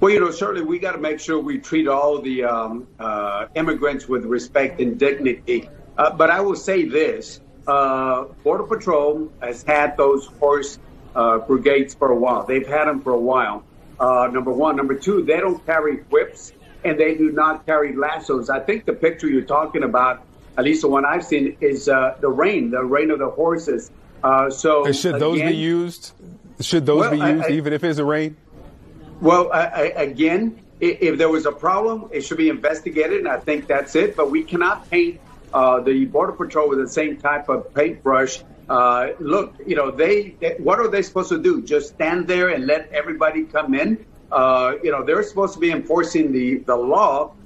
Well, you know, certainly we got to make sure we treat all the um, uh, immigrants with respect and dignity. Uh, but I will say this uh, Border Patrol has had those horse uh, brigades for a while. They've had them for a while. Uh, number one. Number two, they don't carry whips and they do not carry lassos. I think the picture you're talking about, at least the one I've seen, is uh, the rein, the rein of the horses. so and should those again, be used? Should those well, be used I, I, even if it's a rein? Well, I, again, if there was a problem, it should be investigated, and I think that's it. But we cannot paint uh, the Border Patrol with the same type of paintbrush. Uh, look, you know, they, they, what are they supposed to do? Just stand there and let everybody come in? Uh, you know, they're supposed to be enforcing the, the law,